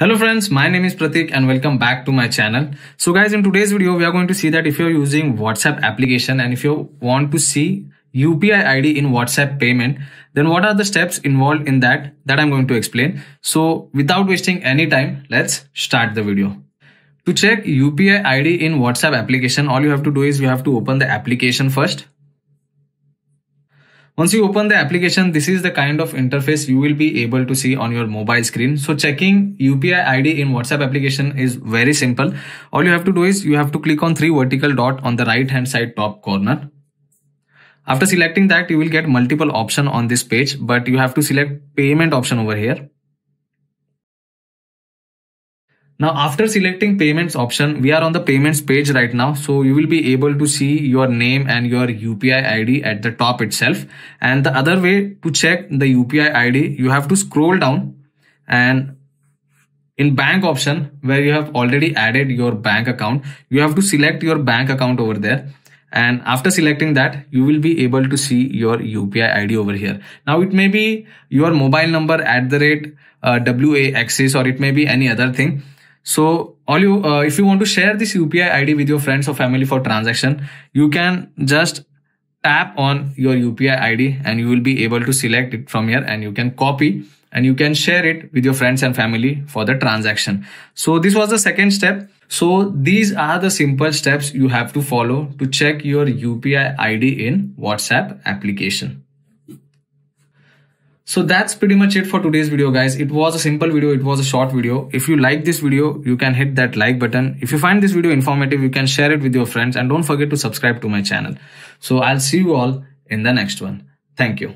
Hello friends, my name is Pratik and welcome back to my channel. So guys, in today's video, we are going to see that if you're using WhatsApp application and if you want to see UPI ID in WhatsApp payment, then what are the steps involved in that that I'm going to explain. So without wasting any time, let's start the video. To check UPI ID in WhatsApp application, all you have to do is you have to open the application first. Once you open the application, this is the kind of interface you will be able to see on your mobile screen. So checking UPI ID in WhatsApp application is very simple. All you have to do is you have to click on three vertical dot on the right hand side top corner. After selecting that, you will get multiple option on this page, but you have to select payment option over here. Now after selecting payments option, we are on the payments page right now. So you will be able to see your name and your UPI ID at the top itself. And the other way to check the UPI ID, you have to scroll down and in bank option where you have already added your bank account, you have to select your bank account over there. And after selecting that, you will be able to see your UPI ID over here. Now it may be your mobile number at the rate uh, WA Axis or it may be any other thing. So all you, uh, if you want to share this UPI ID with your friends or family for transaction, you can just tap on your UPI ID and you will be able to select it from here and you can copy and you can share it with your friends and family for the transaction. So this was the second step. So these are the simple steps you have to follow to check your UPI ID in WhatsApp application. So that's pretty much it for today's video guys. It was a simple video. It was a short video. If you like this video, you can hit that like button. If you find this video informative, you can share it with your friends and don't forget to subscribe to my channel. So I'll see you all in the next one. Thank you.